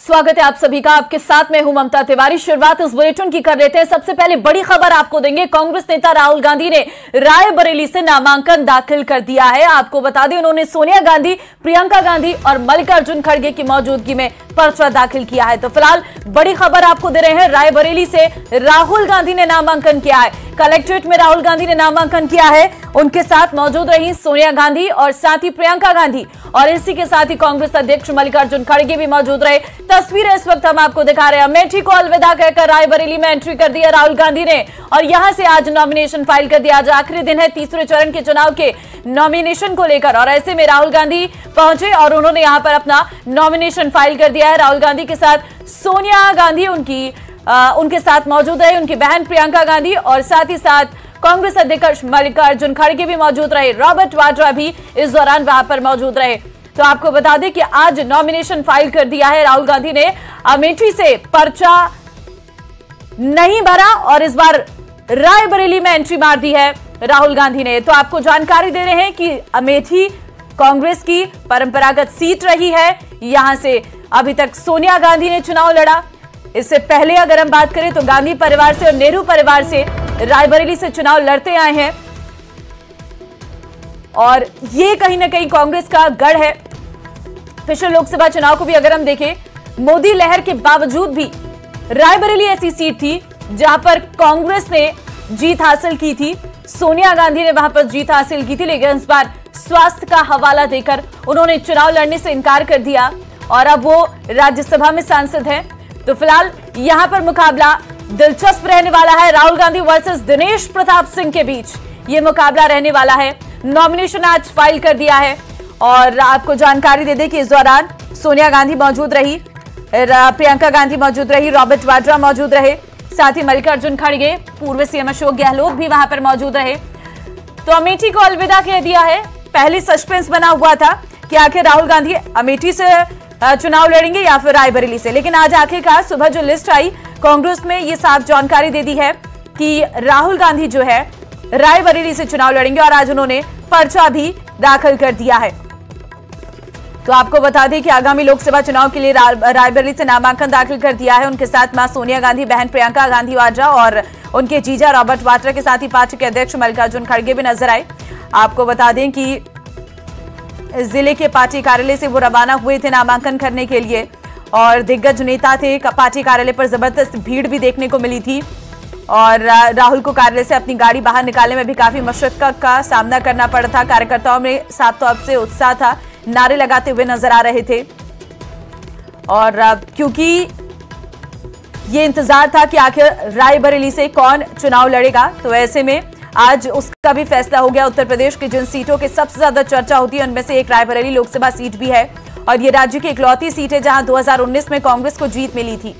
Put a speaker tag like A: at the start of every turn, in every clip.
A: स्वागत है आप सभी का। आपके साथ में हूँ ममता तिवारी। शुरुआत इस बुलेटिन की कर लेते हैं। सबसे पहले बड़ी खबर आपको देंगे। कांग्रेस नेता राहुल गांधी ने रायबरेली से नामांकन दाखिल कर दिया है। आपको बता दें, उन्होंने सोनिया गांधी, प्रियंका गांधी और मल्लिकार्जुन खड़गे की मौजूदगी में पर्चा दाखिल किया है। तो फ़िलहाल बड़ी खबर आपको दे रहे हैं। रायबरेली से राहुल गांधी ने नामांकन किया है। कलेक्ट्रेट में राहुल गांधी ने नामांकन किया है। उनके साथ मौजूद रही सोनिया गांधी और साथ ही प्रियंका गांधी। और इसी के साथ ही कांग्रेस अध्यक्ष मल्लिकार्जुन खड़गे भी मौजूद रहे। तस्वीरें इस वक्त हम आपको दिखा रहे हैं। अमेठी को अलविदा कहकर रायबरेली में एंट्री कर दिया राहुल गांधी ने। और यहाँ से आज नॉमिनेशन फ़ाइल कर दिया। आज आखिरी दिन है तीसरे चरण के चुनाव के नॉमिनेशन को लेकर। और ऐसे में राहुल गांधी पहुँचे और उन्होंने यहाँ पर अपना नॉमिनेशन फ़ाइल कर दिया है। राहुल गांधी के साथ सोनिया गांधी उनकी उनके साथ मौजूद रहे उनकी बहन प्रियंका गांधी और साथ ही साथ कांग्रेस अध्यक्ष मल्लिकार्जुन खड़गे भी मौजूद रहे। रॉबर्ट वाड्रा भी इस दौरान वहाँ पर मौजूद रहे। तो आपको बता दें कि आज नॉमिनेशन फ़ाइल कर दिया है राहुल गांधी ने। अमेठी से पर्चा नहीं भरा और इस बार रायबरेली में एंट्री मार दी है राहुल गांधी ने। तो आपको जानकारी दे रहे हैं कि अमेठी कांग्रेस की परंपरागत सीट रही है। यहाँ से अभी तक सोनिया गांधी ने चुनाव लड़ा। इससे पहले अगर हम बात करें तो गांधी परिवार से और नेहरू परिवार से रायबरेली से चुनाव लड़ते आए हैं। और ये कहीं ना कहीं कांग्रेस का गढ़ है। पिछले लोकसभा चुनाव को भी अगर हम देखें, मोदी लहर के बावजूद भी रायबरेली ऐसी सीट थी जहाँ पर कांग्रेस ने जीत हासिल की थी। सोनिया गांधी ने वहाँ पर जीत हासिल की थी, लेकिन इस बार स्वास्थ्य का हवाला देकर उन्होंने चुनाव लड़ने से इनकार कर दिया। और अब वो राज्यसभा में सांसद हैं। तो फ़िलहाल यहाँ पर मुकाबला दिलचस्प रहने वाला है राहुल गांधी वर्सेस दिनेश प्रताप सिंह के बीच। ये मुकाबला रहने वाला है। नॉमिनेशन आज फ़ाइल कर दिया है। और आपको जानकारी दे दें कि इस दौरान सोनिया गांधी मौजूद रही प्रियंका गांधी मौजूद रही, रॉबर्ट वाड्रा मौजूद रहे, साथ ही मल्लिकार्जुन खड़गे, पूर्व सीएम अशोक गहलोत भी वहाँ पर मौजूद रहे। तो अमेठी को अलविदा कह दिया है। पहले सस्पेंस बना हुआ था कि आखिर राहुल गांधी अमेठी से चुनाव लड़ेंगे या फिर रायबरेली से। लेकिन आज आखिरकार सुबह जो लिस्ट आई, कांग्रेस में ये साफ़ जानकारी दे दी है कि राहुल गांधी जो है, रायबरेली से चुनाव लड़ेंगे और आज उन्होंने पर्चा भी दाखिल कर दिया है। तो आपको बता दें कि आगामी लोकसभा चुनाव के लिए रायबरेली से नामांकन दाखिल कर दिया है। उनके साथ माँ सोनिया गांधी, बहन प्रियंका गांधी वाड्रा और उनके जीजा रॉबर्ट वाड्रा के साथ ही पार्टी के अध्यक्ष मल्लिकार्जुन खड़गे भी नज़र आए। आपको बता दें कि ज़िले के पार्टी कार्यालय से वो रवाना हुए थे नामांकन करने के लिए। और दिग्गज नेता थे, पार्टी कार्यालय पर ज़बरदस्त भीड़ भी देखने को मिली थी। और राहुल को कार्यालय से अपनी गाड़ी बाहर निकालने में भी काफ़ी मशक्कत का सामना करना पड़ा था। कार्यकर्ताओं में साफ़ तौर से उत्साह था, नारे लगाते हुए नज़र आ रहे थे। और क्योंकि ये इंतज़ार था कि आखिर रायबरेली से कौन चुनाव लड़ेगा तो ऐसे में आज उसका भी फैसला हो गया। उत्तर प्रदेश की जिन सीटों की सबसे ज़्यादा चर्चा होती है, उनमें से एक रायबरेली लोकसभा सीट भी है। और ये राज्य की इकलौती सीट है, जहाँ 2019 में कांग्रेस को जीत मिली थी।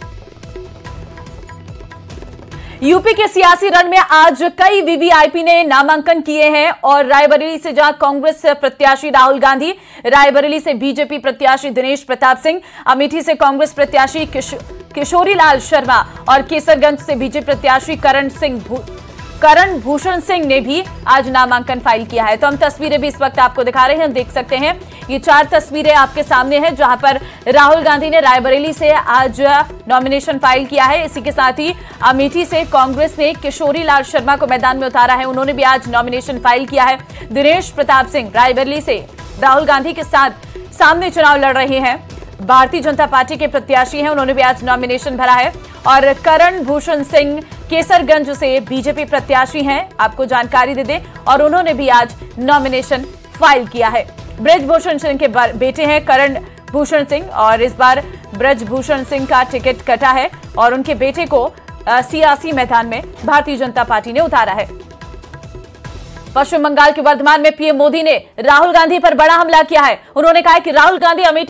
A: यूपी के सियासी रण में आज कई वीवीआईपी ने नामांकन किए हैं और रायबरेली से जहाँ कांग्रेस प्रत्याशी राहुल गांधी, रायबरेली से बीजेपी प्रत्याशी दिनेश प्रताप सिंह, अमेठी से कांग्रेस प्रत्याशी किशोरी लाल शर्मा और केसरगंज से बीजेपी प्रत्याशी करण सिंह करण भूषण सिंह ने भी आज नामांकन फ़ाइल किया है। तो हम तस्वीरें भी इस वक्त आपको दिखा रहे हैं देख सकते हैं। ये चार तस्वीरें आपके सामने हैं, जहाँ पर राहुल गांधी ने रायबरेली से आज नॉमिनेशन फ़ाइल किया है। इसी के साथ ही अमेठी से कांग्रेस ने किशोरी लाल शर्मा को मैदान में उतारा है। उन्होंने भी आज नॉमिनेशन फ़ाइल किया है। दिनेश प्रताप सिंह रायबरेली से राहुल गांधी के साथ सामने चुनाव लड़ रहे हैं। भारतीय जनता पार्टी के प्रत्याशी हैं, उन्होंने भी आज नॉमिनेशन भरा है। और करण भूषण सिंह केसरगंज से बीजेपी प्रत्याशी हैं, आपको जानकारी दे दें। और उन्होंने भी आज नॉमिनेशन फ़ाइल किया है। ब्रजभूषण सिंह के बेटे हैं करण भूषण सिंह और इस बार ब्रजभूषण सिंह का टिकट कटा है और उनके बेटे को सियासी मैदान में भारतीय जनता पार्टी ने उतारा है। पश्चिम बंगाल के वर्धमान में पीएम मोदी ने राहुल गांधी पर बड़ा हमला किया है। उन्होंने कहा कि राहुल गांधी अमेठी